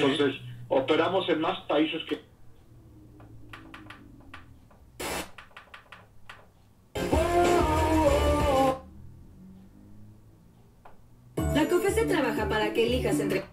Entonces, operamos en más países que... La COFESE trabaja para que elijas entre